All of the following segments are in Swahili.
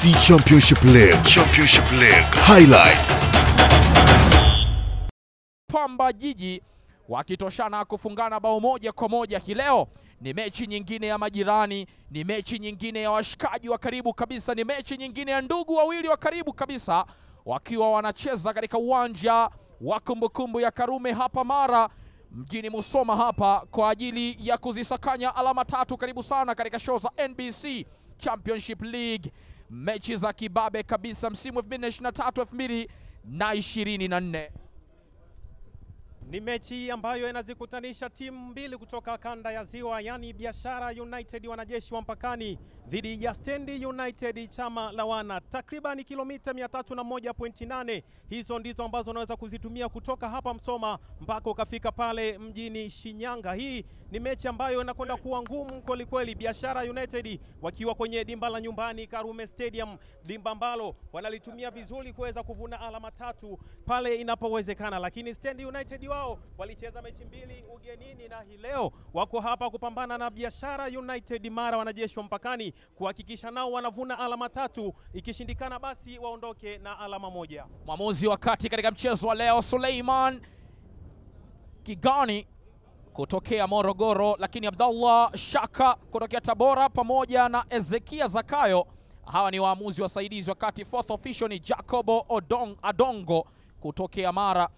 NBC Championship League. Championship League. Highlights. Pamba Jiji wakitoshana kufungana bao moja kwa moja hii leo. Ni mechi nyingine ya majirani, ni mechi nyingine ya washikaji wa karibu kabisa, ni mechi nyingine ya ndugu wawili wa karibu kabisa, wakiwa wanacheza katika uwanja wa kumbukumbu ya Karume hapa Mara mjini Musoma hapa kwa ajili ya kuzisakanya alama tatu. Karibu sana katika show za NBC Championship League, mechi za kibabe kabisa msimu 2023 2024. Ni mechi ambayo inazikutanisha timu mbili kutoka kanda ya Ziwa, yani Biashara United wanajeshi wa mpakani dhidi ya Stendi United chama la wana. Takriban kilomita 301.8 hizo ndizo ambazo unaweza kuzitumia kutoka hapa Msoma mpaka ukafika pale mjini Shinyanga. Hii ni mechi ambayo inakwenda kuwa ngumu kwelikweli. Biashara United wakiwa kwenye dimba la nyumbani Karume Stadium, dimba ambalo wanalitumia vizuri kuweza kuvuna alama tatu pale inapowezekana, lakini Stand United wao walicheza mechi mbili ugenini na hii leo wako hapa kupambana na Biashara United Mara, wanajeshi wa mpakani kuhakikisha nao wanavuna alama tatu, ikishindikana basi waondoke na alama moja. Mwamuzi wa kati katika mchezo wa leo Suleiman Kigani kutokea Morogoro, lakini Abdallah Shaka kutokea Tabora pamoja na Ezekia Zakayo, hawa ni waamuzi wasaidizi, wakati fourth official ni Jacobo Odong, Adongo kutokea Mara.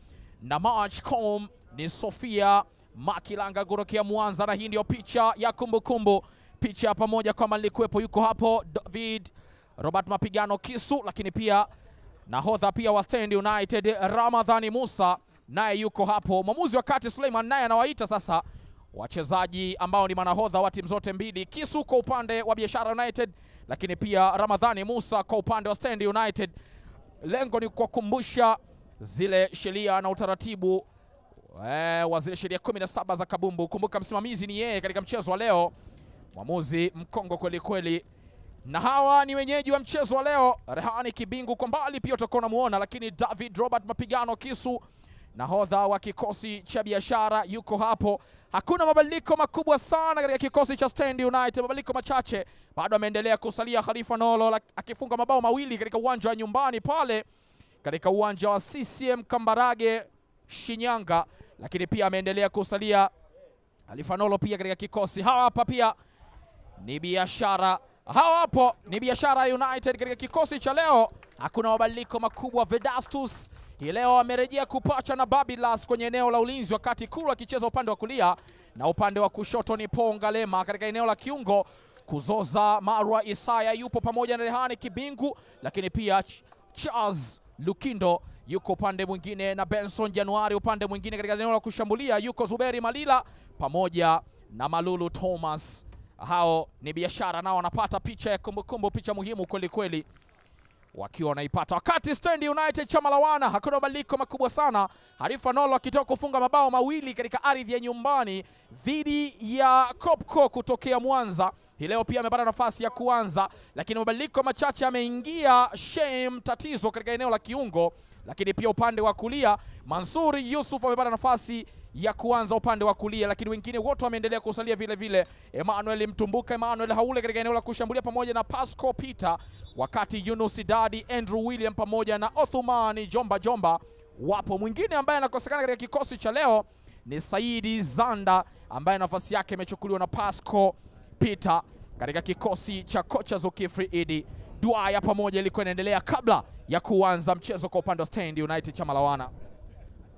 Na March Com ni Sofia Makilanga kutokea Mwanza, na hii ndio picha ya kumbukumbu. Kumbu. Picha ya pamoja kwamba nilikuwepo, yuko hapo David Robert Mapigano Kisu, lakini pia nahodha pia wa Stand United Ramadhani Musa naye yuko hapo. Mwamuzi wa kati Suleiman naye anawaita sasa wachezaji ambao ni manahodha wa timu zote mbili, Kisu kwa upande wa Biashara United, lakini pia Ramadhani Musa kwa upande wa Stand United. Lengo ni kuwakumbusha zile sheria na utaratibu eh, wa zile sheria 17 za kabumbu. Kumbuka msimamizi ni yeye katika mchezo wa leo, mwamuzi mkongo kweli kweli, na hawa ni wenyeji wa mchezo wa leo. Rehani Kibingu kwa mbali pia utakuwa unamuona, lakini David Robert Mapigano Kisu nahodha wa kikosi cha Biashara yuko hapo. Hakuna mabadiliko makubwa sana katika kikosi cha Stand United, mabadiliko machache bado ameendelea kusalia. Khalifa Nolo akifunga mabao mawili katika uwanja wa nyumbani pale katika uwanja wa CCM Kambarage Shinyanga, lakini pia ameendelea kusalia Khalifa Nolo pia katika kikosi. Hawa hapa pia ni Biashara, hawa hapo ni Biashara United katika kikosi cha leo. Hakuna mabadiliko makubwa. Vedastus hii leo amerejea kupacha na Babilas kwenye eneo la ulinzi, wakati kuru akicheza upande wa kulia na upande wa kushoto ni Ponga Lema katika eneo la kiungo. Kuzoza Marwa Isaya yupo pamoja na Rehani Kibingu, lakini pia Charles Lukindo yuko upande mwingine na Benson Januari upande mwingine. Katika eneo la kushambulia yuko Zuberi Malila pamoja na Malulu Thomas. Hao ni Biashara, nao wanapata picha ya kumbukumbu, picha muhimu kweli kweli wakiwa wanaipata wakati Stand United chama la wana, hakuna mabadiliko makubwa sana. Harifa Nolo akitoka kufunga mabao mawili katika ardhi ya nyumbani dhidi ya Kopko kutokea Mwanza. Hii leo pia amepata nafasi ya kuanza, lakini mabadiliko machache ameingia Shem Tatizo katika eneo la kiungo, lakini pia upande wa kulia Mansuri Yusuf amepata nafasi ya kuanza upande wa kulia, lakini wengine wote wameendelea kusalia vile vile. Emmanuel Mtumbuka, Emmanuel Haule katika eneo la kushambulia pamoja na Pasco Peter, wakati Yunus Dadi, Andrew William pamoja na Othumani Jomba Jomba wapo. Mwingine ambaye anakosekana katika kikosi cha leo ni Saidi Zanda ambaye nafasi yake imechukuliwa na Pasco Peter katika kikosi cha kocha Zulkifli Idi. Dua ya pamoja ilikuwa inaendelea kabla ya kuanza mchezo kwa upande wa Stand United chamalawana la wana.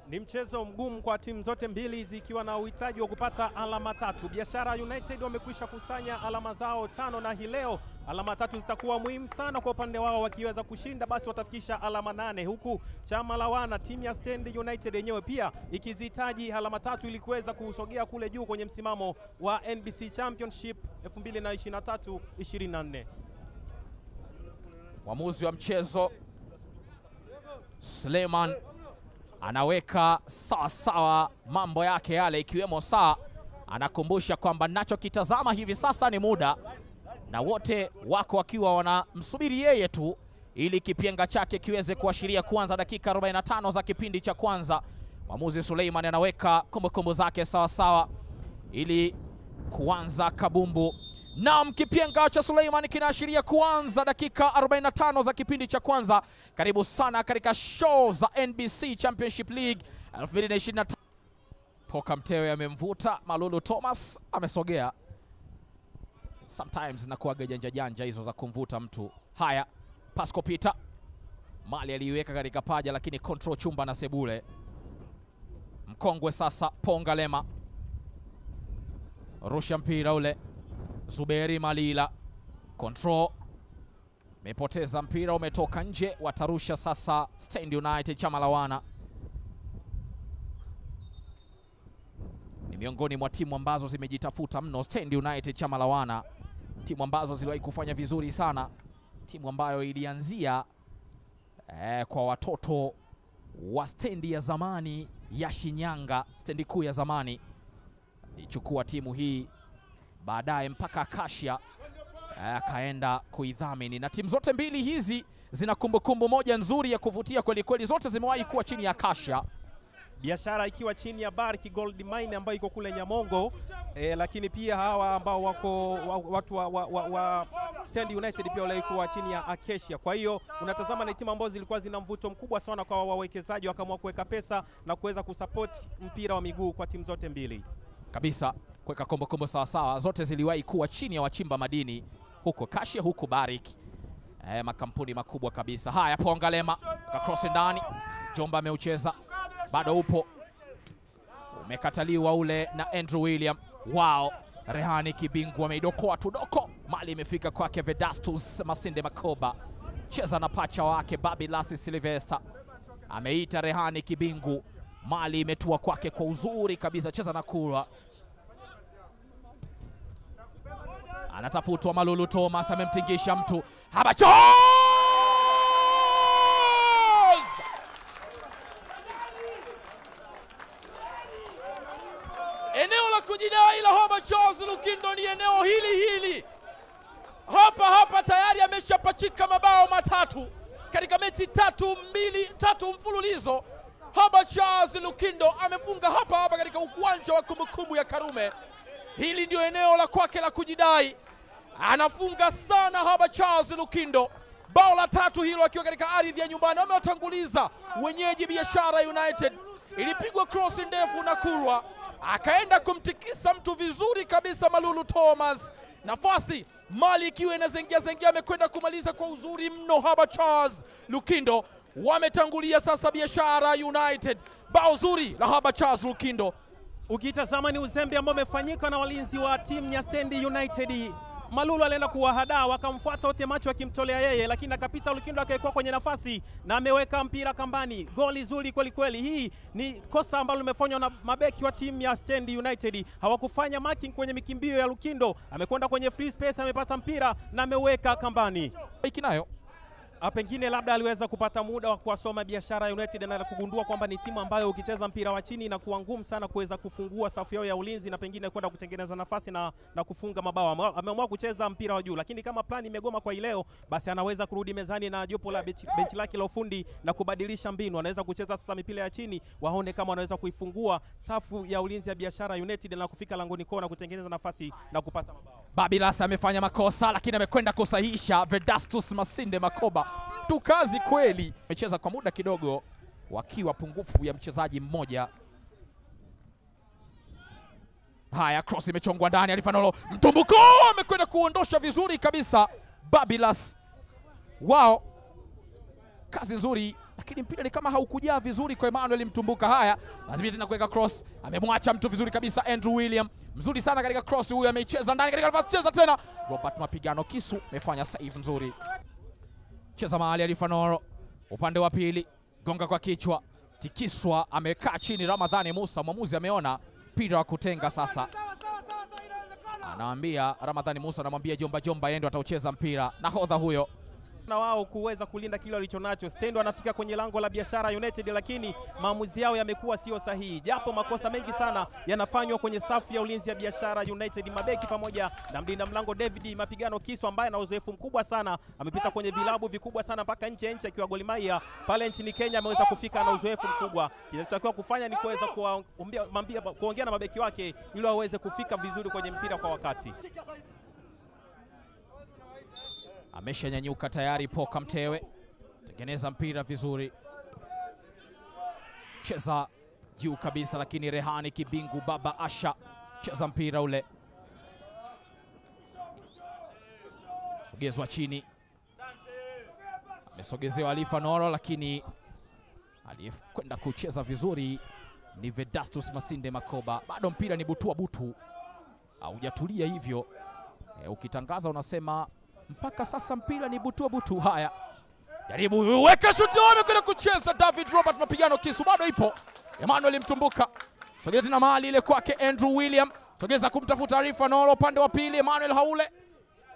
Ni mchezo mgumu kwa timu zote mbili zikiwa na uhitaji wa kupata alama tatu. Biashara United wamekwisha kusanya alama zao tano, na hii leo alama tatu zitakuwa muhimu sana kwa upande wao. Wakiweza kushinda, basi watafikisha alama nane, huku chama la wana timu ya Stand United yenyewe pia ikizihitaji alama tatu ili kuweza kusogea kule juu kwenye msimamo wa NBC Championship 2023-24. Mwamuzi wa mchezo Suleiman anaweka sawa sawa mambo yake yale, ikiwemo saa, anakumbusha kwamba nachokitazama hivi sasa ni muda, na wote wako wakiwa wanamsubiri yeye tu ili kipenga chake kiweze kuashiria kuanza dakika 45 za kipindi cha kwanza. Mwamuzi Suleiman anaweka kumbukumbu zake sawa sawa ili kuanza kabumbu Naam, kipenga cha Suleiman kinaashiria kuanza dakika 45 za kipindi cha kwanza. Karibu sana katika show za NBC Championship League 2025. Poka Mtewe amemvuta Malulu Thomas, amesogea. Sometimes nakuaga janja janja hizo za kumvuta mtu. Haya, Pasco Peter mali aliiweka katika paja, lakini control chumba na Sebule mkongwe sasa. Ponga Lema rusha mpira ule Zuberi Malila control, mepoteza mpira, umetoka nje. Watarusha sasa Stand United chama. Ni miongoni mwa timu ambazo zimejitafuta mno. Stand United chama timu ambazo ziliwahi kufanya vizuri sana, timu ambayo ilianzia eh, kwa watoto wa stendi ya zamani ya Shinyanga, stendi kuu ya zamani, ichukua timu hii baadaye mpaka Akashia akaenda kuidhamini, na timu zote mbili hizi zina kumbukumbu moja nzuri ya kuvutia kweli kweli, zote zimewahi kuwa chini ya Akashia. Biashara ikiwa chini ya Barrick Gold Mine ambayo iko kule Nyamongo. E, lakini pia hawa ambao wako wa, watu wa, wa, wa, wa Stand United pia walikuwa chini ya Acacia. Kwa hiyo unatazama ni timu ambazo zilikuwa zina mvuto mkubwa sana kwa wawekezaji, wakaamua kuweka pesa na kuweza kusupport mpira wa miguu kwa timu zote mbili. Kabisa kuweka kombokombo sawasawa. Zote ziliwahi kuwa chini ya wachimba madini huko Kashia, huko Barrick, e, makampuni makubwa kabisa. Haya. Ponga Lema kakrosi ndani, Jomba ameucheza. Bado upo, umekataliwa ule na Andrew William. Wao Rehani Kibingu ameidokoa tudoko, mali imefika kwake Vedastus Masinde Makoba, cheza na pacha wake Babi Lasi Silvester, ameita Rehani Kibingu, mali imetua kwake kwa uzuri kabisa, cheza na Kurwa anatafutwa Malulu Thomas amemtingisha mtu Habacho eneo la kujidai la Habachos Lukindo ni eneo hili hili hapa hapa, tayari ameshapachika mabao matatu katika mechi tatu mbili tatu mfululizo. Habachos Lukindo amefunga hapa hapa katika uwanja wa kumbukumbu ya Karume. Hili ndio eneo la kwake la kujidai, anafunga sana haba Charles Lukindo, bao la tatu hilo akiwa katika ardhi ya nyumbani. Wamewatanguliza wenyeji Biashara United, ilipigwa cross ndefu na Kurwa akaenda kumtikisa mtu vizuri kabisa, Malulu Thomas, nafasi mali ikiwa inazengia zengia, amekwenda kumaliza kwa uzuri mno. Haba Charles Lukindo wametangulia sasa Biashara United, bao zuri la haba Charles Lukindo. Ukitazama ni uzembe ambao umefanyika na walinzi wa timu ya Stand United. Malulu alienda kuwahadaa, wakamfuata wote macho akimtolea yeye, lakini akapita Lukindo akaikuwa kwenye nafasi na ameweka mpira kambani. Goli zuri kweli kweli. Hii ni kosa ambalo limefanywa na mabeki wa timu ya Stand United, hawakufanya marking kwenye mikimbio ya Lukindo. Amekwenda kwenye free space, amepata mpira na ameweka kambani. Iki nayo Pengine labda aliweza kupata muda wa kuwasoma Biashara United na kugundua kwamba ni timu ambayo ukicheza mpira wa chini inakuwa ngumu sana kuweza kufungua safu yao ya ulinzi na pengine kwenda kutengeneza nafasi na, na kufunga mabao. Ameamua kucheza mpira wa juu, lakini kama plani imegoma kwa ileo, basi anaweza kurudi mezani na jopo la benchi, lake la ufundi na kubadilisha mbinu. Anaweza kucheza sasa mipira ya chini, waone kama wanaweza kuifungua safu ya ulinzi ya Biashara United na kufika langoni kwao na kutengeneza nafasi na kupata mabao. Babilas amefanya makosa lakini amekwenda kusahihisha. Vedastus Masinde Makoba, mtu kazi kweli. Amecheza kwa muda kidogo, wakiwa pungufu ya mchezaji mmoja. Haya, cross imechongwa ndani, Alifanolo Mtumbuko amekwenda kuondosha vizuri kabisa. Babilas, wao kazi nzuri, lakini mpira ni kama haukujaa vizuri kwa Emmanuel Mtumbuka. Haya, lazima tena kuweka cross, amemwacha mtu vizuri kabisa. Andrew William mzuri sana katika cross, huyu ameicheza ndani katika nafasi, cheza tena. Robert Mapigano Kisu amefanya save nzuri, cheza mahali Alifanoro upande wa pili, gonga kwa kichwa, tikiswa, amekaa chini. Ramadhani Musa, mwamuzi ameona mpira wa kutenga sasa anaambia Ramadhani Musa, anamwambia Jomba Jomba yeye ndo ataucheza mpira, nahodha huyo na wao kuweza kulinda kile walichonacho. Stendo anafika kwenye lango la Biashara United, lakini maamuzi yao yamekuwa sio sahihi, japo makosa mengi sana yanafanywa kwenye safu ya ulinzi ya Biashara United, mabeki pamoja na mlinda mlango David Mapigano kiswa ambaye ana uzoefu mkubwa sana, amepita kwenye vilabu vikubwa sana mpaka nje nje, akiwa Gor Mahia pale nchini Kenya, ameweza kufika na uzoefu mkubwa. Kinachotakiwa kufanya ni kuweza kuongea na mabeki wake ili waweze kufika vizuri kwenye mpira kwa wakati. Ameshanyanyuka tayari. Poka Mtewe tengeneza mpira vizuri, cheza juu kabisa, lakini Rehani Kibingu Baba Asha cheza mpira ule, sogezwa chini, amesogezewa Alifa Noro, lakini aliyekwenda kucheza vizuri ni Vedastus Masinde Makoba. Bado mpira ni butua butu, haujatulia hivyo. E, ukitangaza unasema mpaka sasa mpira ni butua butu. Haya, jaribu weka shuti, amekwenda kucheza David Robert, mapigano kisu bado ipo. Emmanuel Mtumbuka sogeza tena mali ile kwake Andrew William, sogeza kumtafuta Arifa Nolo upande wa pili. Emmanuel Haule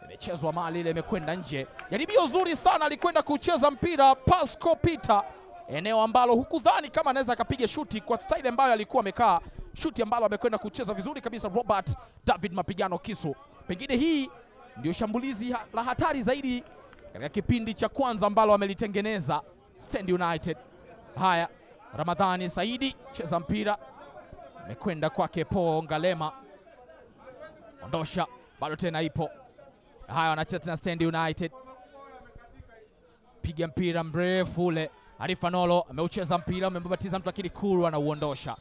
imechezwa mali ile imekwenda nje. Jaribio zuri sana, alikwenda kucheza mpira Pasco Peter, eneo ambalo hukudhani kama anaweza akapiga shuti kwa staili ambayo alikuwa amekaa, shuti ambalo amekwenda kucheza vizuri kabisa Robert David mapigano kisu. Pengine hii ndio shambulizi la hatari zaidi katika kipindi cha kwanza ambalo amelitengeneza Stand United. Haya, Ramadhani Saidi cheza mpira, amekwenda kwake Po Ngalema, ondosha, bado tena ipo Haya, wanacheza tena Stand United, piga mpira mrefu ule. Arifa Nolo ameucheza mpira, umembabatiza mtu, lakini Kuru anauondosha.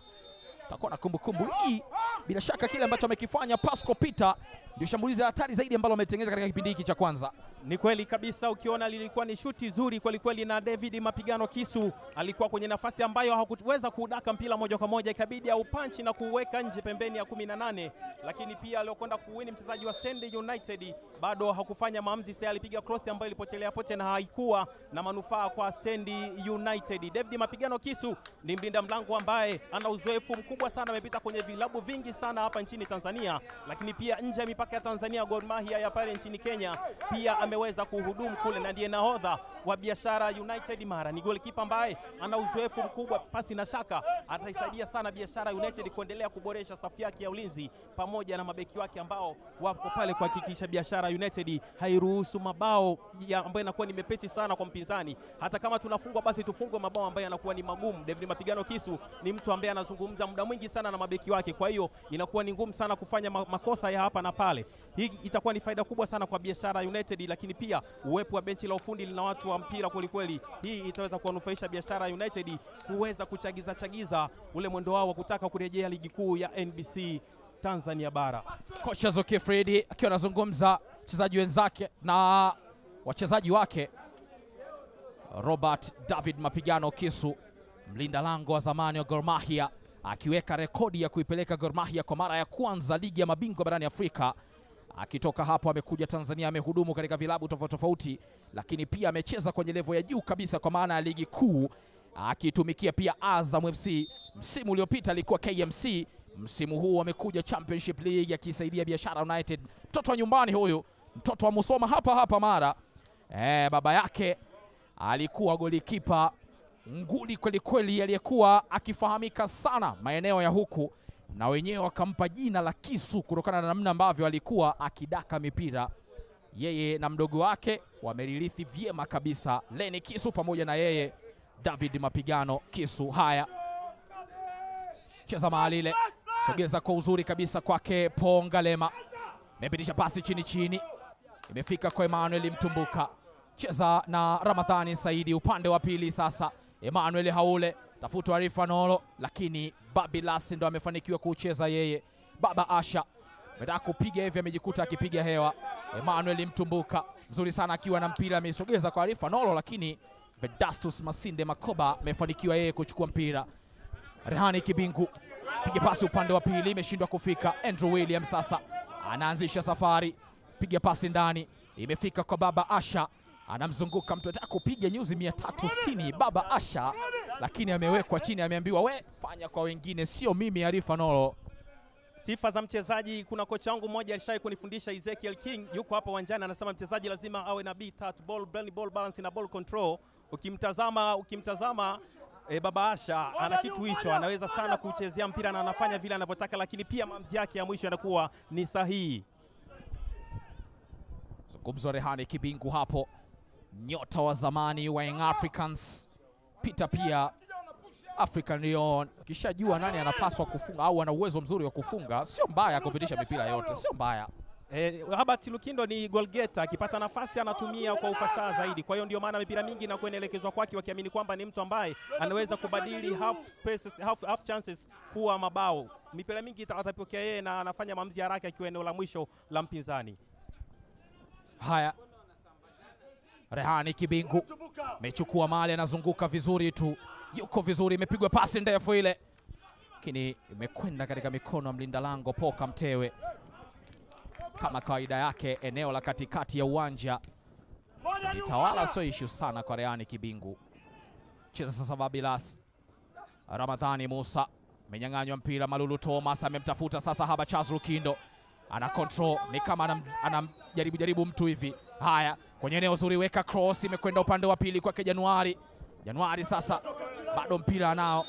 Takuwa na kumbukumbu hii, bila shaka kile ambacho amekifanya Pasco Peter ndio shambulizi la hatari zaidi ambalo ametengeneza katika kipindi hiki cha kwanza. Ni kweli kabisa, ukiona lilikuwa ni shuti zuri kweli kweli, na David Mapigano Kisu alikuwa kwenye nafasi ambayo hakuweza kuudaka mpira moja kwa moja, ikabidi aupanchi na kuweka nje pembeni ya 18, lakini pia aliokwenda kuwini mchezaji wa Stand United bado hakufanya maamuzi sahihi, alipiga cross ambayo ilipotelea pote na haikuwa na manufaa kwa Stand United. David Mapigano Kisu ni mlinda mlango ambaye ana uzoefu mkubwa sana, amepita kwenye vilabu vingi sana hapa nchini Tanzania, lakini pia nje ya ya Tanzania, Gor Mahia ya pale nchini Kenya pia ameweza kuhudumu kule na ndiye nahodha wa Biashara United Mara. Ni golikipa ambaye ana uzoefu mkubwa, pasi na shaka ataisaidia sana Biashara United kuendelea kuboresha safu yake ya ulinzi pamoja na mabeki wake ambao wako pale kuhakikisha Biashara United hairuhusu mabao ambayo inakuwa ni mepesi sana kwa mpinzani. Hata kama tunafungwa basi tufungwe mabao ambayo yanakuwa ni magumu. David Mapigano Kisu ni mtu ambaye anazungumza muda mwingi sana na mabeki wake, kwa hiyo inakuwa ni ngumu sana kufanya makosa ya hapa na pale. Hii itakuwa ni faida kubwa sana kwa Biashara United, lakini pia uwepo wa benchi la ufundi lina watu wa mpira kwelikweli. Hii itaweza kuwanufaisha Biashara United kuweza kuchagiza chagiza ule mwendo wao wa kutaka kurejea ligi kuu ya NBC Tanzania bara. Kocha Zoki Fredi akiwa anazungumza wachezaji wenzake na wachezaji wake. Robert David Mapigano Kisu, mlinda lango wa zamani wa Gor Mahia, akiweka rekodi ya kuipeleka Gor Mahia kwa mara ya kwanza ligi ya mabingwa barani Afrika. Akitoka hapo amekuja Tanzania, amehudumu katika vilabu tofauti tofauti, lakini pia amecheza kwenye levo ya juu kabisa kwa maana ya ligi kuu, akitumikia pia Azam FC. Msimu uliopita alikuwa KMC, msimu huu amekuja Championship League akisaidia Biashara United. Mtoto wa nyumbani huyu, mtoto wa Musoma hapa hapa Mara. E, baba yake alikuwa golikipa nguli kweli kweli, aliyekuwa akifahamika sana maeneo ya huku, na wenyewe wakampa jina la Kisu kutokana na namna ambavyo alikuwa akidaka mipira. Yeye na mdogo wake wamelirithi vyema kabisa, Leni Kisu pamoja na yeye David Mapigano Kisu. Haya, cheza mahali ile, sogeza kwa uzuri kabisa kwake Pongalema, imepitisha pasi chini chini, imefika kwa Emmanuel Mtumbuka, cheza na Ramadhani Saidi upande wa pili. Sasa Emmanuel Haule tafuta Arifa Nolo, lakini Babilas ndo amefanikiwa kucheza yeye. Baba Asha ametaka kupiga hivi, amejikuta akipiga hewa. Emmanuel Mtumbuka mzuri sana akiwa na mpira, ameisogeza kwa Arifa Nolo, lakini Vedastus Masinde Makoba amefanikiwa yeye kuchukua mpira. Rehani Kibingu piga pasi upande wa pili, imeshindwa kufika. Andrew William sasa anaanzisha safari, piga pasi ndani, imefika kwa Baba Asha, anamzunguka mtu anataka kupiga nyuzi 360 Baba Asha, lakini amewekwa chini, ameambiwa we fanya kwa wengine, sio mimi. Arifa Nolo Sifa za mchezaji, kuna kocha wangu mmoja alishawahi kunifundisha Ezekiel King, yuko hapa uwanjani, anasema mchezaji lazima awe na B tatu, ball, blend, ball balance na ball control. Ukimtazama ukimtazama E, Baba Asha ana kitu hicho, anaweza sana kuchezea mpira na anafanya vile anavyotaka, lakini pia maamuzi yake ya mwisho yanakuwa ni sahihi. zungumzo Rehani Kibingu hapo, nyota wa zamani wa Young Africans, Peter pia African Lyon. Ukishajua nani anapaswa kufunga au ana uwezo mzuri wa kufunga, sio mbaya kupitisha mipira yote, sio mbaya. Eh, Robert Lukindo ni golgeta, akipata nafasi anatumia kwa ufasaha zaidi. Kwa hiyo ndio maana mipira mingi inakuwa inaelekezwa kwake, wakiamini kwamba ni mtu ambaye anaweza kubadili half spaces, half, half chances kuwa mabao. Mipira mingi atapokea yeye na anafanya maamuzi haraka akiwa eneo la mwisho la mpinzani. Haya, Rehani Kibingu mechukua mali, anazunguka vizuri tu, yuko vizuri, imepigwa pasi ndefu ile, lakini imekwenda katika mikono ya mlinda lango Poka Mtewe. Kama kawaida yake, eneo la katikati ya uwanja itawala, sio ishu sana kwa Rehani Kibingu. Cheza sasa Babilas Ramadhani Musa amenyang'anywa mpira. Malulu Thomas amemtafuta sasa Haba Charles Lukindo, ana control ni kama anam- anamjaribu jaribu mtu hivi. Haya, kwenye eneo zuri, weka cross, imekwenda upande wa pili kwake Januari. Januari sasa bado mpira anao,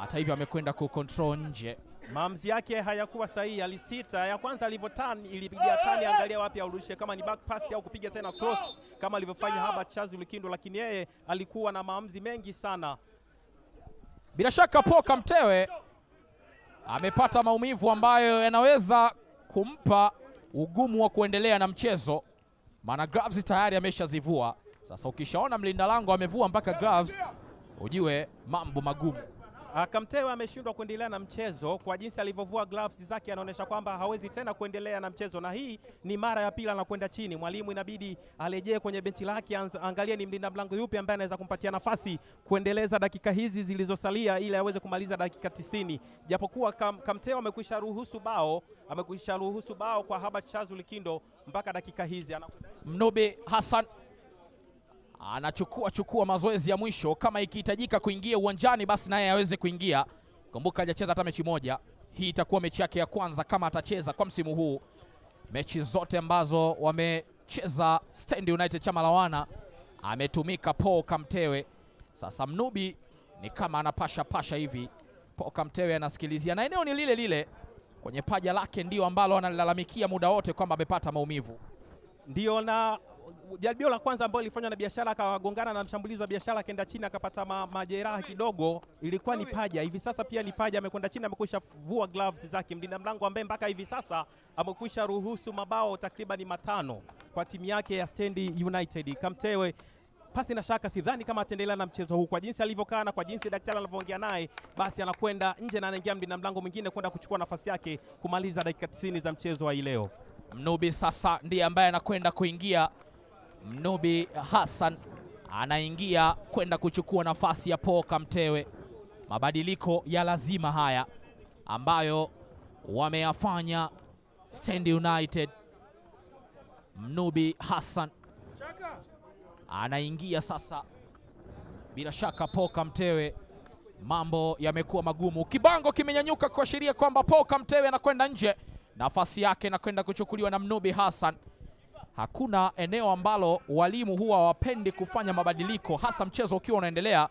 hata hivyo amekwenda kucontrol nje. Maamuzi yake hayakuwa sahihi, alisita. Ya kwanza alivyotan ilipiga tani, angalia wapi aurushe, kama ni back pass au kupiga tena cross kama alivyofanya Haba Chazi Lukindo, lakini yeye alikuwa na maamuzi mengi sana. Bila shaka Poka Mtewe amepata maumivu ambayo yanaweza kumpa ugumu wa kuendelea na mchezo, maana gloves tayari ameshazivua. Sasa ukishaona mlinda lango amevua mpaka gloves, ujue mambo magumu. Ah, Kamtewe ameshindwa kuendelea na mchezo kwa jinsi alivyovua gloves zake, anaonyesha kwamba hawezi tena kuendelea na mchezo, na hii ni mara ya pili anakwenda chini. Mwalimu inabidi arejee kwenye benchi lake, angalie ni mlinda mlango yupi ambaye anaweza kumpatia nafasi kuendeleza dakika hizi zilizosalia ili aweze kumaliza dakika tisini. Japokuwa Kam, Kamtewa amekwisha ruhusu bao, amekwisha ruhusu bao kwa Herbert Charles Kindo mpaka dakika hizi Mnobe Hassan anachukua chukua mazoezi ya mwisho, kama ikihitajika kuingia uwanjani basi naye aweze kuingia. Kumbuka hajacheza hata mechi moja, hii itakuwa mechi yake ya kwanza kama atacheza kwa msimu huu. Mechi zote ambazo wamecheza Stand United chama la wana ametumika Paul Kamtewe. Sasa Mnubi ni kama anapasha pasha hivi, Paul Kamtewe anasikilizia, na eneo ni lile lile kwenye paja lake, ndio ambalo analalamikia muda wote kwamba amepata maumivu. ndio na jaribio la kwanza ambalo lilifanywa na biashara akagongana na mshambulizi wa biashara akaenda chini akapata ma, majeraha kidogo, ilikuwa ni paja. Hivi sasa pia ni paja, amekwenda chini, amekwisha vua gloves zake. Mlinda mlango ambaye mpaka hivi sasa amekwisha ruhusu mabao takriban matano kwa timu yake ya Stand United. Kamtewe pasi na shaka, sidhani kama ataendelea na mchezo huu kwa jinsi alivyokaa na kwa jinsi daktari anavyoongea naye, basi anakwenda nje na anaingia mlinda mlango mwingine kwenda kuchukua nafasi yake kumaliza dakika 90 za mchezo wa leo. Mnubi sasa ndiye ambaye anakwenda kuingia. Mnubi Hassan anaingia kwenda kuchukua nafasi ya Paul Kamtewe. Mabadiliko ya lazima haya ambayo wameyafanya Stand United. Mnubi Hassan anaingia sasa, bila shaka Paul Kamtewe, mambo yamekuwa magumu. Kibango kimenyanyuka kuashiria kwamba Paul Kamtewe anakwenda nje, nafasi yake inakwenda kuchukuliwa na Mnubi Hassan. Hakuna eneo ambalo walimu huwa hawapendi kufanya mabadiliko, hasa mchezo ukiwa unaendelea,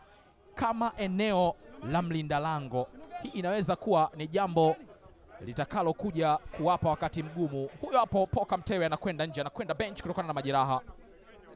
kama eneo la mlinda lango. Hii inaweza kuwa ni jambo litakalokuja kuwapa wakati mgumu. Huyo hapo Poka Mtewe anakwenda nje, anakwenda bench kutokana na majeraha.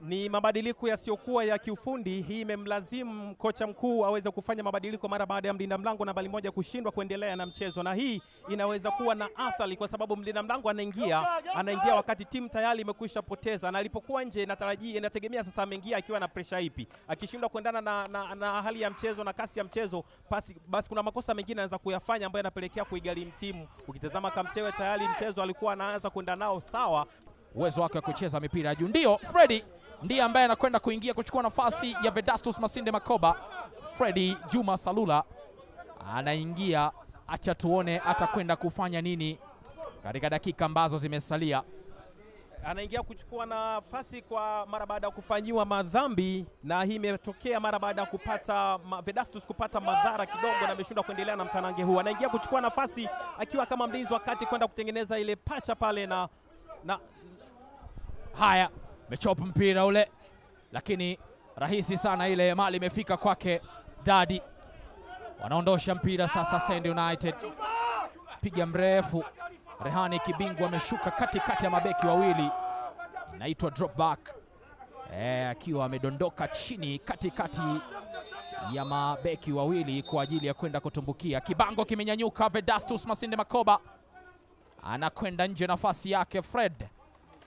Ni mabadiliko yasiyokuwa ya kiufundi. Hii imemlazimu kocha mkuu aweze kufanya mabadiliko mara baada ya mlinda mlango nambari moja kushindwa kuendelea na mchezo, na hii inaweza kuwa na athari, kwa sababu mlinda mlango anaingia anaingia wakati timu tayari imekwisha poteza, na alipokuwa nje inatarajia inategemea sasa ameingia akiwa na presha ipi. Akishindwa kuendana na, na, na hali ya mchezo na kasi ya mchezo, basi, basi kuna makosa mengine anaweza kuyafanya ambayo yanapelekea kuigharimu timu. Ukitazama Kamtewe tayari mchezo alikuwa anaanza kwenda nao sawa, uwezo wake wa kucheza mipira ya juu. ndio Fredi ndiye ambaye anakwenda kuingia kuchukua nafasi ya Vedastus Masinde Makoba. Freddy Juma Salula anaingia, acha tuone atakwenda kufanya nini katika dakika ambazo zimesalia. anaingia kuchukua nafasi kwa mara baada ya kufanyiwa madhambi, na hii imetokea mara baada ya kupata ma, Vedastus kupata madhara kidogo na ameshindwa kuendelea na mtanange huu. Anaingia kuchukua nafasi akiwa kama mlinzi wa kati kwenda kutengeneza ile pacha pale na, na Haya, mechop mpira ule, lakini rahisi sana ile mali imefika kwake Dadi. Wanaondosha mpira sasa, Stand United piga mrefu. Rehani Kibingu ameshuka katikati ya mabeki wawili, inaitwa drop back eh, akiwa amedondoka chini katikati ya mabeki wawili kwa ajili ya kwenda kutumbukia. Kibango kimenyanyuka, Vedastus Masinde Makoba anakwenda nje, nafasi yake Fred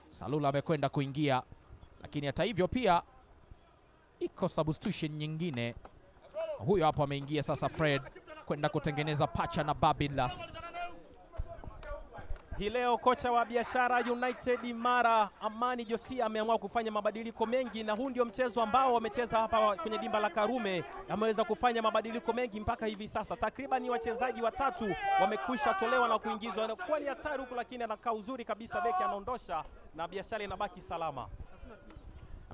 Salula amekwenda kuingia, lakini hata hivyo pia iko substitution nyingine. Huyo hapo ameingia sasa, Fred kwenda kutengeneza pacha na Babilas. Hii leo kocha wa Biashara United Mara Amani Josia ameamua kufanya mabadiliko mengi, na huu ndio mchezo ambao wamecheza hapa kwenye dimba la Karume. Ameweza kufanya mabadiliko mengi mpaka hivi sasa, takriban wachezaji watatu wamekwisha tolewa na kuingizwa. Anakuwa ni hatari huku, lakini anakaa uzuri kabisa, beki anaondosha na Biashara inabaki salama.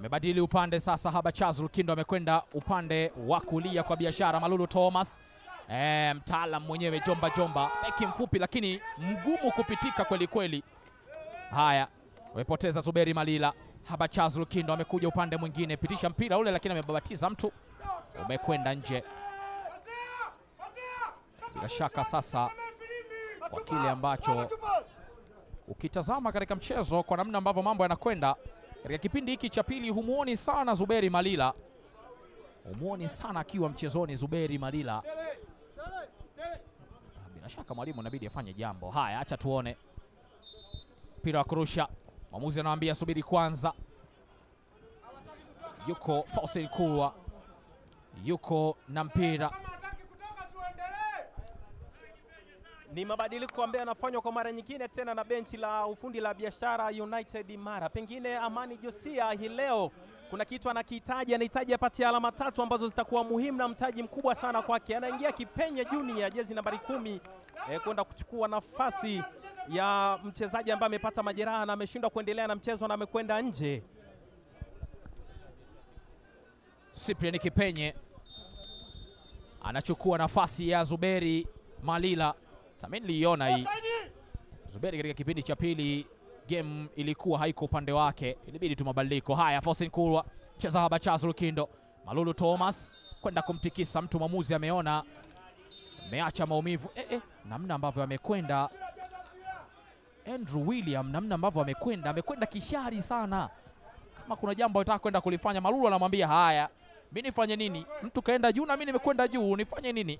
Amebadili upande sasa, Haba Chazul Kindo amekwenda upande wa kulia kwa Biashara. Malulu Thomas e, mtaalam mwenyewe Jomba Jomba, beki mfupi lakini mgumu kupitika kweli kweli. Haya, amepoteza Zuberi Malila. Haba Chazul Kindo amekuja upande mwingine, pitisha mpira ule, lakini amebabatiza mtu, umekwenda nje. Bila shaka sasa, kwa kile ambacho ukitazama katika mchezo, kwa namna ambavyo mambo yanakwenda katika kipindi hiki cha pili, humuoni sana Zuberi Malila, humuoni sana akiwa mchezoni Zuberi Malila. Bila shaka mwalimu inabidi afanye jambo. Haya, acha tuone mpira wa kurusha. Mwamuzi anawaambia subiri kwanza. Yuko Faustin Kulwa, yuko na mpira Ni mabadiliko ambayo yanafanywa kwa mara nyingine tena na benchi la ufundi la Biashara United Mara. Pengine Amani Josia hii leo kuna kitu anakihitaji, anahitaji apatie alama tatu ambazo zitakuwa muhimu na mtaji mkubwa sana kwake. Anaingia Kipenye Junior, jezi nambari kumi, eh, kwenda kuchukua nafasi ya mchezaji ambaye amepata majeraha na ameshindwa kuendelea na mchezo na amekwenda nje. Cyprian Kipenye anachukua nafasi ya Zuberi Malila. Tami niliiona hii Zuberi katika kipindi cha pili, game ilikuwa haiko upande wake, ilibidi tu mabadiliko haya. Faustin Kulwa cheza haba Charles Lukindo, Malulu Thomas kwenda kumtikisa mtu, mwamuzi ameona ameacha maumivu eh, eh, namna ambavyo amekwenda Andrew William, namna ambavyo amekwenda amekwenda kishari sana. Kama kuna jambo anataka kwenda kulifanya, Malulu anamwambia haya, mimi nifanye nini? Mtu kaenda juu na mimi nimekwenda juu, nifanye nini?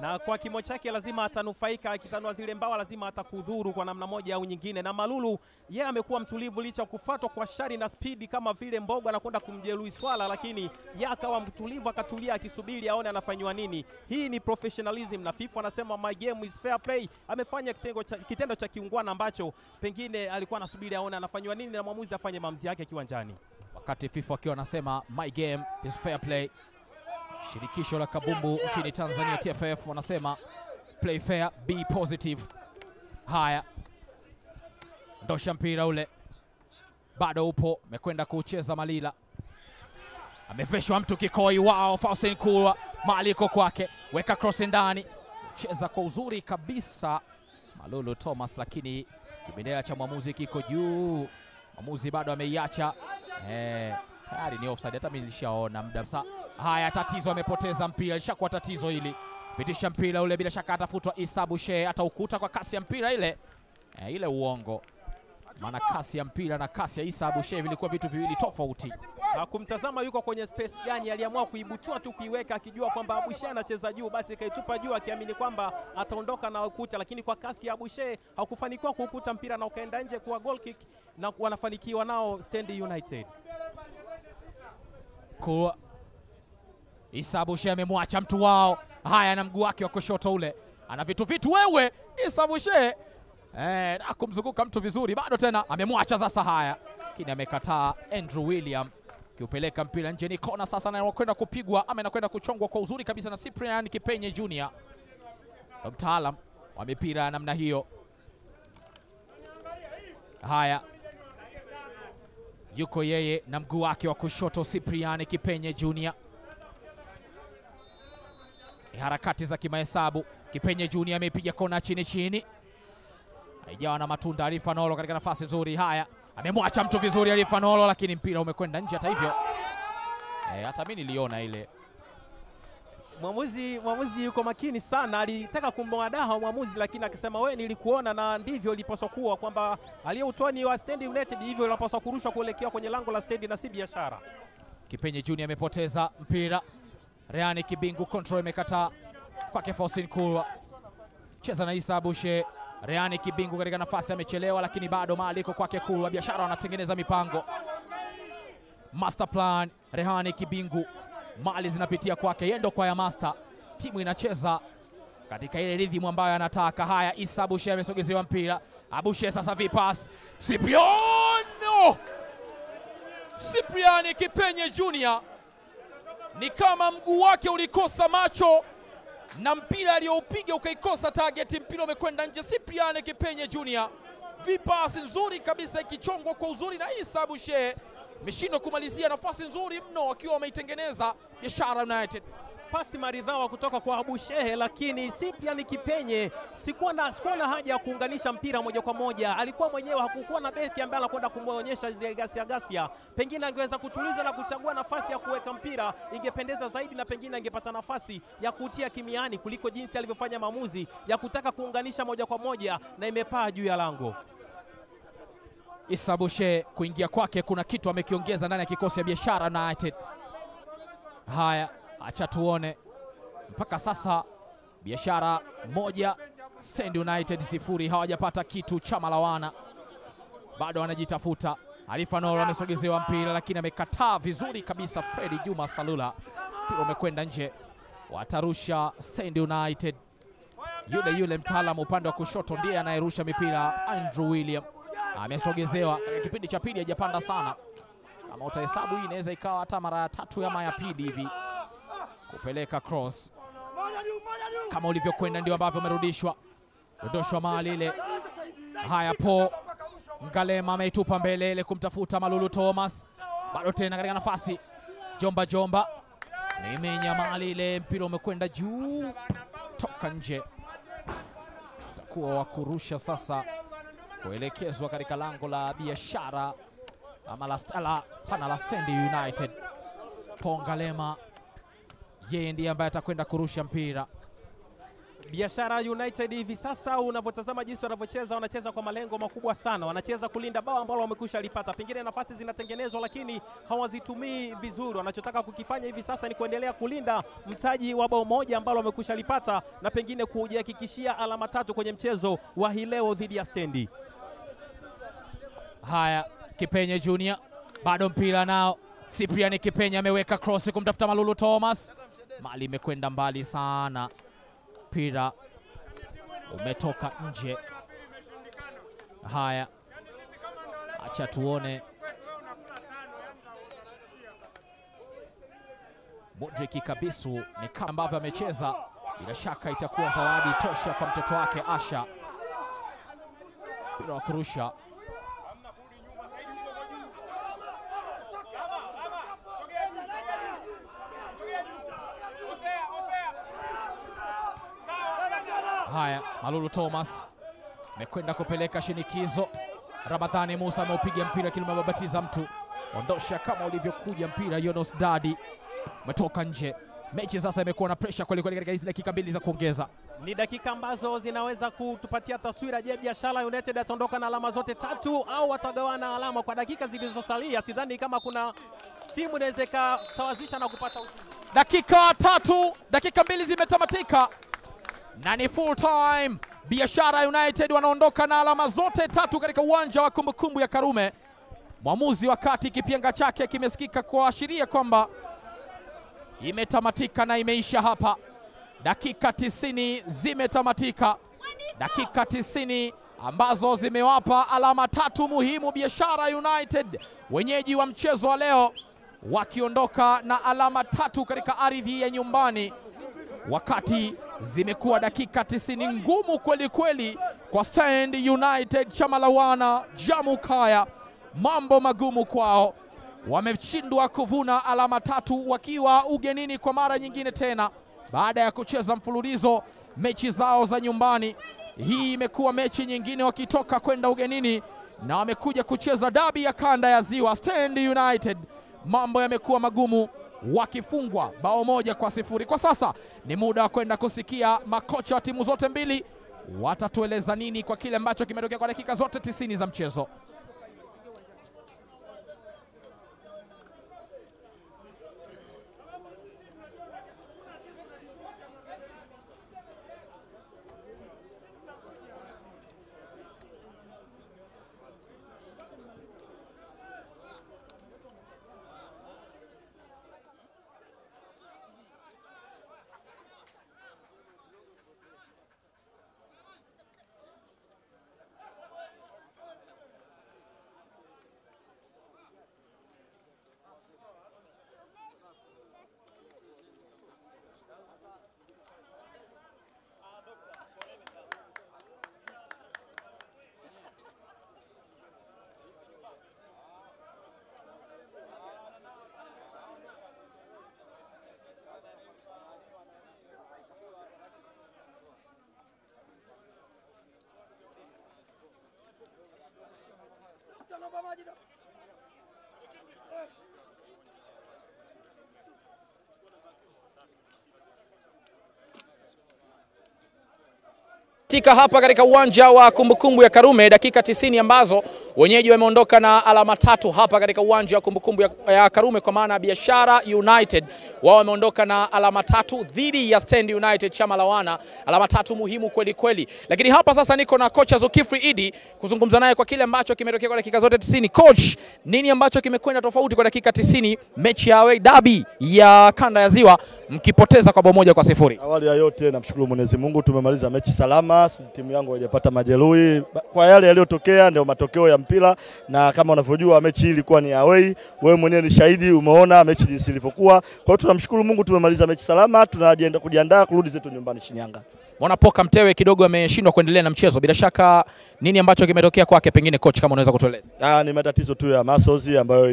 Na kwa kimo chake lazima atanufaika, akitanua zile mbawa lazima atakudhuru kwa namna moja au nyingine. Na Malulu yeye amekuwa mtulivu licha kufatwa kwa shari na spidi kama vile Mbogo anakwenda kumjeruhi swala, lakini yeye akawa mtulivu, akatulia akisubiri aone anafanywa nini. Hii ni professionalism, na FIFA anasema my game is fair play. Amefanya kitendo cha, kitendo cha kiungwana ambacho pengine alikuwa anasubiri aone anafanywa nini na mwamuzi afanye maamuzi yake kiwanjani. wakati FIFA akiwa anasema my game is fair play. Shirikisho la kabumbu nchini Tanzania TFF wanasema play fair, be positive. Haya, ndosha mpira ule, bado upo, amekwenda kucheza Malila, ameveshwa mtu kikoi wao. Faustin Kulwa, maliko kwake, weka cross ndani, cheza kwa uzuri kabisa Malulu Thomas, lakini kibendera cha mwamuzi kiko juu. Mwamuzi bado ameiacha eh, tayari ni offside, hata mimi nilishaona muda sa. Haya, tatizo, amepoteza mpira, lishakuwa tatizo hili. Pitisha mpira ule, bila shaka atafutwa Isabu Shehe, ataukuta kwa kasi ya mpira ile e, ile uongo, maana kasi ya mpira na kasi ya Isabu Shehe vilikuwa vitu viwili tofauti. Hakumtazama yuko kwenye space gani, aliamua kuibutua tu kuiweka, akijua kwamba Abushe anacheza juu, basi kaitupa juu akiamini kwamba ataondoka na ukuta, lakini kwa kasi ya Abushe hakufanikiwa kuukuta mpira na ukaenda nje kuwa goal kick, na wanafanikiwa nao Stand United. Kulwa Isa Bushe amemwacha mtu wao. Haya, na mguu wake wa kushoto ule ana vitu vitu, wewe Isa Bushe eh, na kumzunguka mtu vizuri, bado tena amemwacha sasa. Haya, lakini amekataa Andrew William kiupeleka mpira nje, ni kona sasa, na anakwenda kupigwa ama anakwenda kuchongwa kwa uzuri kabisa na Cyprian Kipenye Junior, mtaalam wa mipira namna hiyo. Haya, yuko yeye na mguu wake wa kushoto Cyprian Kipenye Junior. Ni harakati za kimahesabu. Kipenye Junior amepiga kona chini chini, haijawa na matunda. Alifa Nolo katika nafasi nzuri. Haya, amemwacha mtu vizuri Alifa Nolo, lakini mpira umekwenda nje. Hata hivyo e, hata mimi niliona ile Mwamuzi mwamuzi yuko makini sana, alitaka kumwadaha mwamuzi, lakini akisema we, nilikuona na ndivyo ilipaswa kuwa, kwamba aliyeutoa ni wa Stand United, hivyo inapaswa kurushwa kuelekea kwenye lango la Stand na si biashara. Kipenye Junior amepoteza mpira. Reani Kibingu control imekataa kwake Faustin Kulwa, cheza na Isa Bushe. Reani Kibingu katika nafasi amechelewa, lakini bado mali iko kwake. Kulwa. biashara wanatengeneza mipango, master plan. Rehani Kibingu, mali zinapitia kwake, yendo kwa ya master. Timu inacheza katika ile rhythm ambayo anataka. Haya, Isa Abushe amesogezewa mpira. Abushe sasa vipas, Cipriano Cipriani Kipenye Junior ni kama mguu wake ulikosa macho na mpira aliyoupiga ukaikosa target, mpira umekwenda nje. Cyprian Kipenye Junior, vipasi nzuri kabisa ikichongwa kwa uzuri na Isa Bushe, imeshindwa kumalizia nafasi nzuri mno akiwa ameitengeneza Biashara United. Pasi maridhawa kutoka kwa Abu Shehe, lakini Cyprian Kipenye sikuwa na, sikuwa na haja ya kuunganisha mpira moja kwa moja. Alikuwa mwenyewe, hakukuwa na beki ambaye anakwenda kumwonyesha zile gasia gasia. Pengine angeweza kutuliza na kuchagua nafasi ya kuweka mpira, ingependeza zaidi, na pengine angepata nafasi ya kutia kimiani kuliko jinsi alivyofanya maamuzi ya kutaka kuunganisha moja kwa moja, na imepaa juu ya lango. Isa Bushe kuingia kwake kuna kitu amekiongeza ndani ya kikosi ya Biashara United. Haya, acha tuone. Mpaka sasa Biashara moja Send United sifuri, hawajapata kitu. Chama la wana bado wanajitafuta. Alifa Noro amesogezewa mpira lakini amekataa vizuri kabisa. Fredi Juma Salula, mpira umekwenda nje, watarusha Send United. Yule yule mtaalamu upande wa kushoto ndiye anayerusha mipira, Andrew William amesogezewa. Katika kipindi cha pili hajapanda sana, kama utahesabu hii inaweza ikawa hata mara ya tatu ama ya pili hivi kupeleka cross. Kama ulivyokwenda ndio ambavyo umerudishwa, dondoshwa mali ile. Haya, po Ngalema ameitupa mbele ile kumtafuta Malulu Thomas, bado tena katika nafasi. Jomba Jomba. Naimenya malile ile, mpira umekwenda juu, toka nje, utakuwa wa kurusha sasa. Kuelekezwa katika lango la biashara. Ama la, pana la Stand United. Pongalema yeye ndiye ambaye atakwenda kurusha mpira. Biashara United hivi sasa unavyotazama jinsi wanavyocheza, wanacheza kwa malengo makubwa sana, wanacheza kulinda bao ambalo wamekwisha lipata. Pengine nafasi zinatengenezwa, lakini hawazitumii vizuri. Wanachotaka kukifanya hivi sasa ni kuendelea kulinda mtaji wa bao moja ambalo wamekwisha lipata, na pengine kujihakikishia alama tatu kwenye mchezo wa hii leo dhidi ya Stendi. Haya, Kipenye Junior bado mpira nao. Cyprian Kipenye ameweka cross kumtafuta Malulu Thomas, mali imekwenda mbali sana, mpira umetoka nje. Haya, acha tuone Modric Kabisu ni kama ambavyo amecheza, bila shaka itakuwa zawadi tosha kwa mtoto wake Asha. Mpira wa kurusha Haya, Malulu Thomas amekwenda kupeleka shinikizo. Ramadhani Musa ameupiga mpira lakini umebabatiza mtu. Ondosha kama ulivyokuja mpira. Yonos Dadi umetoka nje. Mechi sasa imekuwa na presha kweli kweli katika hizi dakika mbili za kuongeza. Ni dakika ambazo zinaweza kutupatia taswira. Je, Biashara United ataondoka na alama zote tatu au watagawana alama kwa dakika zilizosalia? Sidhani kama kuna timu inaweza ikasawazisha na kupata ushindi. Dakika tatu, dakika mbili zimetamatika na ni full time. Biashara United wanaondoka na alama zote tatu katika uwanja wa kumbukumbu ya Karume. Mwamuzi wakati kipenga chake kimesikika kuashiria kwamba imetamatika na imeisha hapa. Dakika tisini zimetamatika, dakika tisini ambazo zimewapa alama tatu muhimu Biashara United, wenyeji wa mchezo wa leo, wakiondoka na alama tatu katika ardhi ya nyumbani wakati zimekuwa dakika tisini ngumu kweli kweli kwa Stand United. Chama la wana Jamu Kaya, mambo magumu kwao, wameshindwa kuvuna alama tatu wakiwa ugenini kwa mara nyingine tena baada ya kucheza mfululizo mechi zao za nyumbani. Hii imekuwa mechi nyingine wakitoka kwenda ugenini na wamekuja kucheza dabi ya kanda ya Ziwa. Stand United mambo yamekuwa magumu wakifungwa bao moja kwa sifuri. Kwa sasa ni muda wa kwenda kusikia makocha wa timu zote mbili watatueleza nini kwa kile ambacho kimetokea kwa dakika zote tisini za mchezo. não vamos de novo. Tika hapa katika uwanja wa kumbukumbu ya Karume, dakika 90 ambazo wenyeji wameondoka na alama tatu hapa katika uwanja wa kumbukumbu ya, Karume, kwa maana Biashara United wao wameondoka na alama tatu dhidi ya Stand United chama la wana, alama tatu muhimu kweli kweli. Lakini hapa sasa niko na kocha Zulkifli Idi kuzungumza naye kwa kile ambacho kimetokea kwa dakika zote 90. Coach, nini ambacho kimekwenda tofauti kwa dakika 90 mechi ya away dabi ya kanda ya Ziwa mkipoteza kwa bao moja kwa sifuri? Awali ya yote namshukuru Mwenyezi Mungu, tumemaliza mechi salama, timu yangu haijapata majeruhi. Kwa yale yaliyotokea, ndio matokeo ya mpira, na kama unavyojua mechi hii ilikuwa ni away. Wewe mwenyewe ni shahidi, umeona mechi jinsi ilivyokuwa. Kwa hiyo tunamshukuru Mungu, tumemaliza mechi salama, tunajiandaa kujiandaa kurudi zetu nyumbani Shinyanga. Mwanapoka Mtewe kidogo ameshindwa kuendelea na mchezo, bila shaka nini ambacho kimetokea kwake, pengine coach, kama unaweza kutueleza? Ah, ni matatizo tu ya masozi ambayo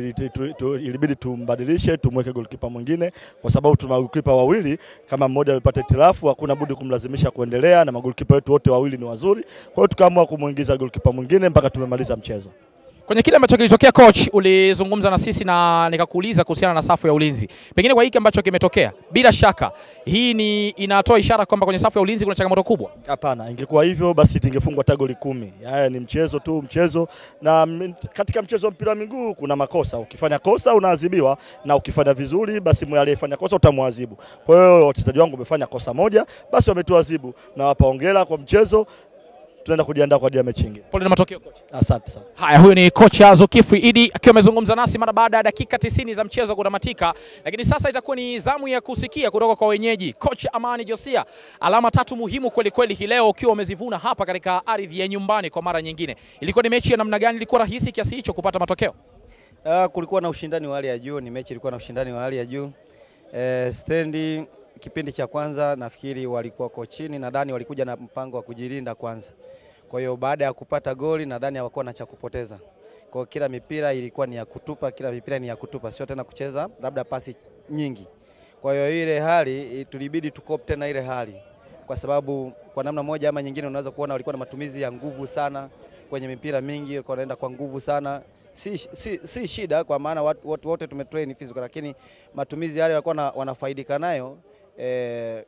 ilibidi tumbadilishe, tumweke goalkeeper mwingine kwa sababu tuna goalkeeper wawili. Kama mmoja amepata itilafu, hakuna budi kumlazimisha kuendelea, na magolikipa wetu wote wawili ni wazuri. Kwa hiyo tukaamua kumwingiza goalkeeper mwingine mpaka tumemaliza mchezo. Kwenye kile ambacho kilitokea coach, ulizungumza na sisi na nikakuuliza kuhusiana na safu ya ulinzi. Pengine kwa hiki ambacho kimetokea, bila shaka hii ni inatoa ishara kwamba kwenye safu ya ulinzi kuna changamoto kubwa. Hapana, ingekuwa hivyo basi tingefungwa hata goli kumi. Haya ni mchezo tu, mchezo na katika mchezo wa mpira wa miguu kuna makosa. Ukifanya kosa unaadhibiwa, na ukifanya vizuri basi mwe aliyefanya kosa utamwadhibu. Kwa hiyo wachezaji wangu wamefanya kosa moja, basi wametuadhibu, na wapa hongera kwa mchezo. Tunaenda kujiandaa kwa ajili ya mechi nyingine. Pole na matokeo coach. Asante sana. Haya, huyo ni kocha Zulkifli Idi akiwa amezungumza nasi mara baada ya dakika 90 za mchezo kutamatika, lakini sasa itakuwa ni zamu ya kusikia kutoka kwa wenyeji. Kocha Amani Josia, alama tatu muhimu kweli kweli hii leo ukiwa umezivuna hapa katika ardhi ya nyumbani kwa mara nyingine. Ilikuwa ni mechi ya namna gani? Ilikuwa rahisi kiasi hicho kupata matokeo? Uh, kulikuwa na ushindani wa hali ya juu, ni mechi ilikuwa na ushindani wa hali ya juu. Uh, stendi kipindi cha kwanza nafikiri walikuwa ko chini, nadhani walikuja na mpango wa kujilinda kwanza. Kwa hiyo baada ya kupata goli nadhani hawakuwa na cha kupoteza. Kwa kila mipira ilikuwa ni ya kutupa, kila mipira ni ya kutupa, sio tena kucheza labda pasi nyingi. Kwa hiyo ile hali tulibidi tukop tena ile hali, kwa sababu kwa namna moja ama nyingine unaweza kuona walikuwa na matumizi ya nguvu sana kwenye mipira mingi, walikuwa wanaenda kwa nguvu sana si, si, si shida kwa maana watu wote tumetrain physical, lakini matumizi yale walikuwa wanafaidika nayo eh,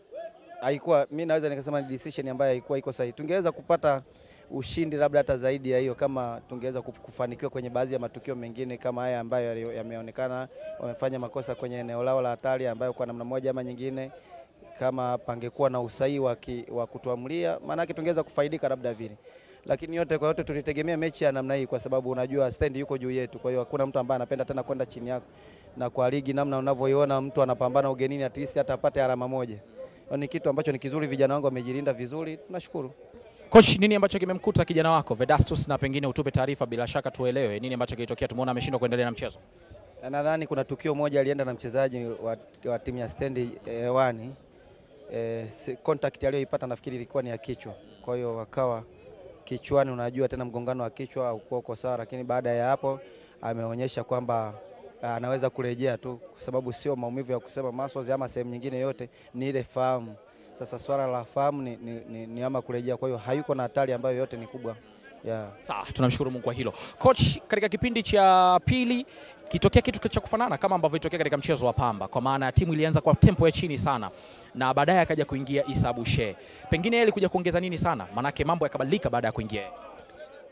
haikuwa mimi naweza nikasema ni decision ambayo haikuwa iko sahihi. Tungeweza kupata ushindi labda hata zaidi ya hiyo kama tungeweza kufanikiwa kwenye baadhi ya matukio mengine kama haya ambayo yameonekana wamefanya makosa kwenye eneo lao la hatari ambayo kwa namna moja ama nyingine kama pangekuwa na usahihi wa kutuamulia, maanake tungeweza kufaidika labda vile lakini yote kwa yote tulitegemea mechi ya namna hii, kwa sababu unajua stand yuko juu yetu. Kwa hiyo hakuna mtu ambaye anapenda tena kwenda chini yako, na kwa ligi namna unavyoiona mtu anapambana ugenini, at least hata apate alama moja. Ni kitu ambacho ni kizuri, vijana wangu wamejilinda vizuri, tunashukuru. Coach, nini ambacho kimemkuta kijana wako Vedastus, na pengine utupe taarifa, bila shaka tuelewe nini ambacho kilitokea. Tumeona ameshindwa kuendelea na mchezo. Na Nadhani kuna tukio moja alienda na mchezaji wa, wa timu ya stand hewani Eh, contact aliyoipata nafikiri ilikuwa ni ya kichwa, kwa hiyo wakawa kichwani, unajua tena mgongano wa kichwa haukuwa uko sawa, lakini baada ya hapo ameonyesha kwamba anaweza kurejea tu, kwa sababu sio maumivu ya kusema muscles ama sehemu nyingine yote, ni ile fahamu. Sasa swala la fahamu ni, ni, ni, ni ama kurejea, kwa hiyo hayuko na hatari ambayo yote ni kubwa yeah. Sawa, tunamshukuru Mungu kwa hilo. Coach, katika kipindi cha pili kitokea kitu cha kufanana kama ambavyo ilitokea katika mchezo wa Pamba, kwa maana timu ilianza kwa tempo ya chini sana na baadaye akaja kuingia Issa Bushe. Pengine yeye alikuja kuongeza nini sana, maanake mambo yakabadilika baada ya kuingia yeye.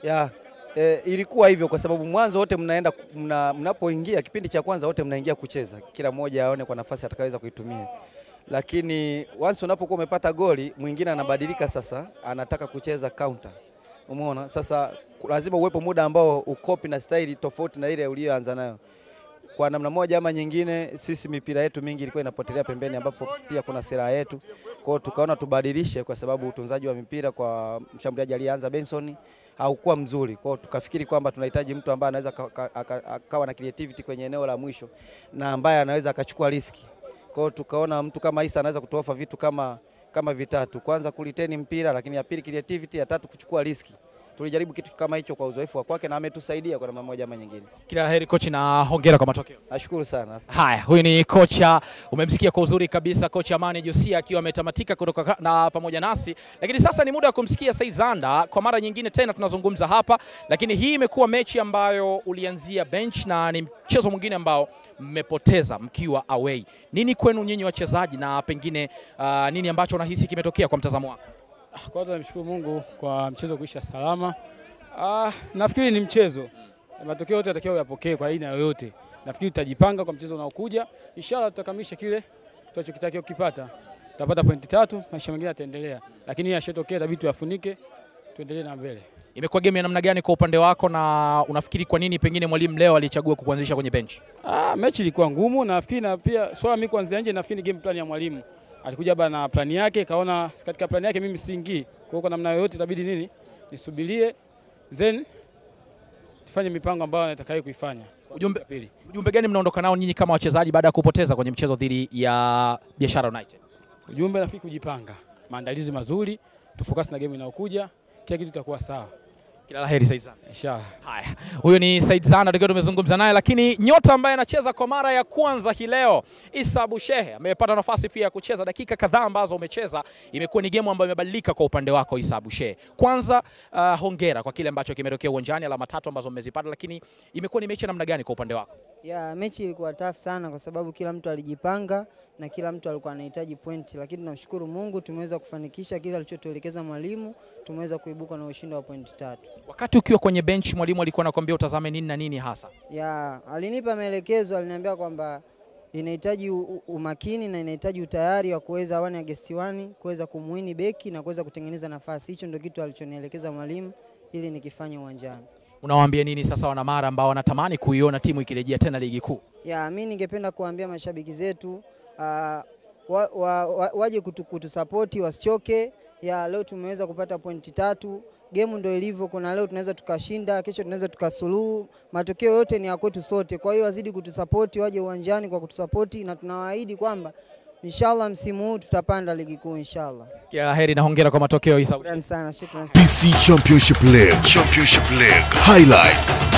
ya e, ilikuwa hivyo kwa sababu mwanzo wote mnaenda mna, mnapoingia kipindi cha kwanza wote mnaingia kucheza, kila mmoja aone kwa nafasi atakayoweza kuitumia, lakini once unapokuwa umepata goli mwingine anabadilika sasa, anataka kucheza counter. Umeona sasa, lazima uwepo muda ambao ukopi na staili tofauti na ile uliyoanza nayo. Kwa namna moja ama nyingine, sisi mipira yetu mingi ilikuwa inapotelea pembeni, ambapo pia kuna sera yetu. kwao, tukaona tubadilishe, kwa sababu utunzaji wa mipira kwa mshambuliaji aliyeanza Benson haukuwa mzuri. Kwa tukafikiri kwamba tunahitaji mtu ambaye anaweza ka- ka- aka- akawa na creativity kwenye eneo la mwisho na ambaye anaweza akachukua riski. Kwa tukaona mtu kama Isa anaweza kutuofa vitu kama kama vitatu. Kwanza kuliteni mpira, lakini ya pili creativity, ya tatu kuchukua riski. Tulijaribu kitu kama hicho kwa uzoefu wa kwake na ametusaidia kwa namna moja ama nyingine. Kila la heri kocha, na hongera kwa matokeo. Nashukuru sana. Haya, huyu ni kocha, umemsikia kwa uzuri kabisa kocha Amani Josia akiwa ametamatika kutoka na pamoja nasi, lakini sasa ni muda wa kumsikia Said Zanda kwa mara nyingine tena. Tunazungumza hapa, lakini hii imekuwa mechi ambayo ulianzia bench na ni mchezo mwingine ambao mmepoteza mkiwa away. Nini kwenu nyinyi wachezaji, na pengine uh, nini ambacho unahisi kimetokea kwa mtazamo wako? Kwanza namshukuru Mungu kwa mchezo kuisha salama. Ah, nafikiri ni mchezo, matokeo yote yatakiwa yapokee kwa aina yoyote. Nafikiri tutajipanga kwa mchezo unaokuja, inshallah tutakamilisha kile tunachokitakiwa kukipata, tutapata pointi tatu, maisha mengine yataendelea, lakini yashatokea, itabidi tuyafunike, tuendelee na mbele. Imekuwa game ya namna gani kwa upande wako, na unafikiri kwa nini pengine mwalimu leo alichagua kukuanzisha kwenye benchi? Ah, mechi ilikuwa ngumu na nafikiri na pia swala mimi kuanzia nje, nafikiri game plan ya mwalimu. Alikuja hapa na plani yake, kaona katika plani yake mimi siingii. Kwa hiyo kwa namna yoyote itabidi nini? Nisubirie then tufanye mipango ambayo natakayo kuifanya. Ujumbe, pili. ujumbe gani mnaondoka nao nyinyi kama wachezaji baada ya kupoteza kwenye mchezo dhidi ya Biashara United? Ujumbe nafikiri kujipanga. Maandalizi mazuri, tufokasi na game inayokuja, kila kitu kitakuwa sawa. Kila la heri Said Zana. Inshallah. Haya, huyo ni Said Zana tukiwa tumezungumza naye, lakini nyota ambaye anacheza kwa mara ya kwanza hii leo Issa Bushehe amepata nafasi pia ya kucheza dakika kadhaa ambazo umecheza. Imekuwa ni game ambayo imebadilika kwa upande wako Issa Bushehe. Kwanza uh, hongera kwa kile ambacho kimetokea uwanjani, alama tatu ambazo mmezipata, lakini imekuwa ni mechi namna gani kwa upande wako? Ya, mechi ilikuwa tough sana kwa sababu kila mtu alijipanga na kila mtu alikuwa anahitaji pointi, lakini tunamshukuru Mungu tumeweza kufanikisha kile alichotuelekeza mwalimu, tumeweza kuibuka na ushindi wa pointi tatu. Wakati ukiwa kwenye bench, mwalimu alikuwa anakuambia utazame nini na nini hasa? Ya, alinipa maelekezo, aliniambia kwamba inahitaji umakini na inahitaji utayari wa kuweza wani against wani kuweza kumuini beki na kuweza kutengeneza nafasi. Hicho ndio kitu alichonielekeza mwalimu ili nikifanye uwanjani. Unawaambia nini sasa wanamara ambao wanatamani kuiona timu ikirejea tena ligi kuu? Ya, mimi ningependa kuambia mashabiki zetu uh, wa, wa, wa, waje kutu, kutusapoti wasichoke. Ya, leo tumeweza kupata pointi tatu. Gemu ndo ilivyo, kuna leo tunaweza tukashinda, kesho tunaweza tukasuluhu. Matokeo yote ni ya kwetu sote, kwa hiyo wazidi kutusapoti, waje uwanjani kwa kutusapoti, na tunawaahidi kwamba inshallah msimu huu tutapanda ligi kuu inshallah. Kila la heri na hongera kwa matokeo hii. Shukrani sana, shukrani sana. PC Championship League. Championship League. Highlights.